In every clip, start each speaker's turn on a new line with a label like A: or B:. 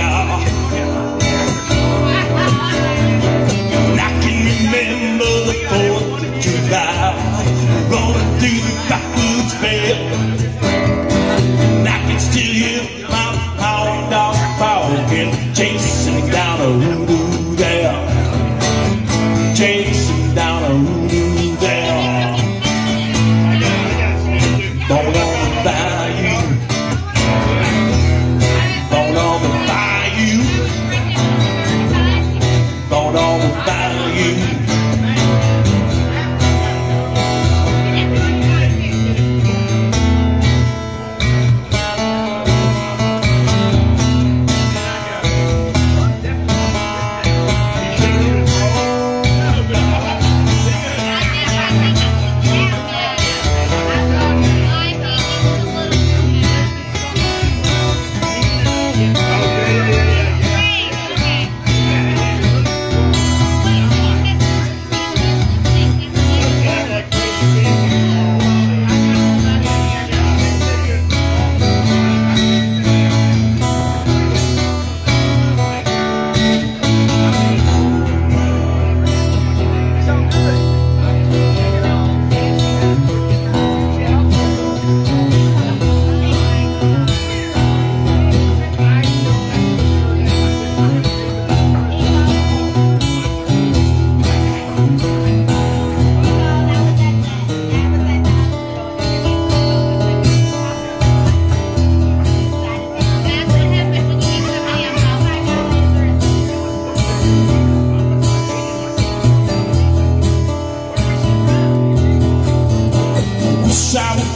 A: And I can remember the 4th of July Rolling through the backwoods bed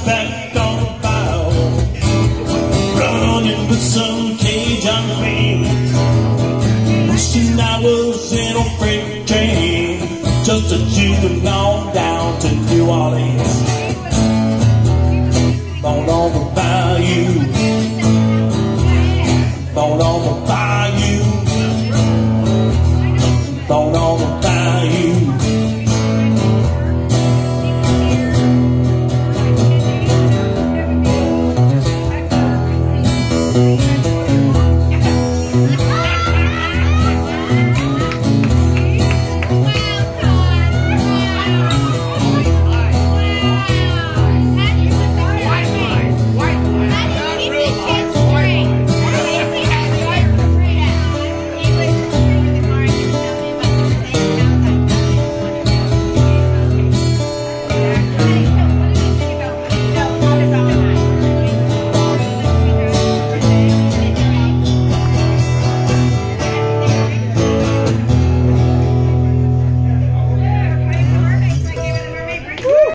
A: back on the bow Running with some Cajun Wishing I was in a freight train Just down to New Orleans the